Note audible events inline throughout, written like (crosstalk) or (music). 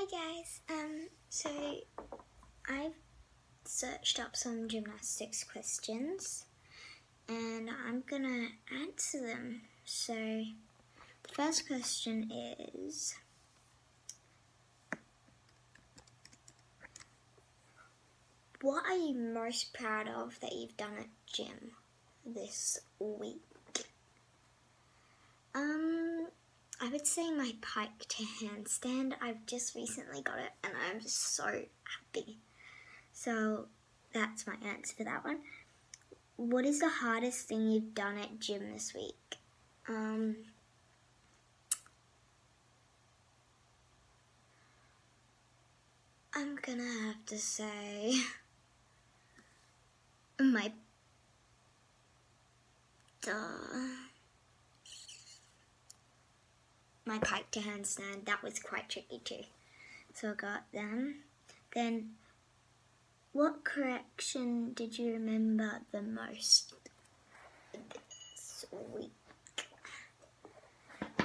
Hi guys, um, so I've searched up some gymnastics questions and I'm gonna answer them. So the first question is What are you most proud of that you've done at gym this week? Um, I would say my pike to handstand. I've just recently got it and I'm so happy. So that's my answer for that one. What is the hardest thing you've done at gym this week? Um, I'm gonna have to say (laughs) my duh my pike to handstand. That was quite tricky too. So I got them. Then, what correction did you remember the most this week?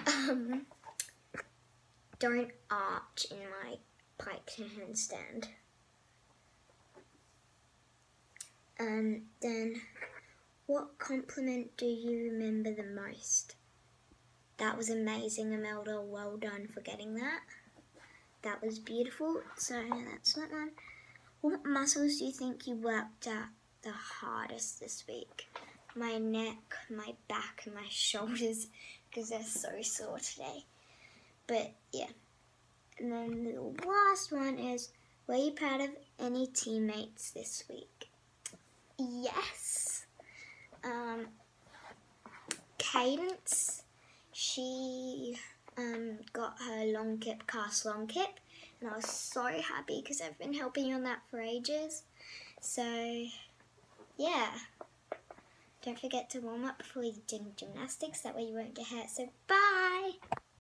Um, don't arch in my pike to handstand. And then, what compliment do you remember the most? That was amazing, Imelda. Well done for getting that. That was beautiful. So that's that one. What muscles do you think you worked at the hardest this week? My neck, my back, and my (laughs) shoulders because they're so sore today. But yeah. And then the last one is Were you proud of any teammates this week? Yes. Um, Cadence she um, got her long kip cast long kip and I was so happy because I've been helping you on that for ages. So yeah, don't forget to warm up before you do gymnastics, that way you won't get hurt. So bye!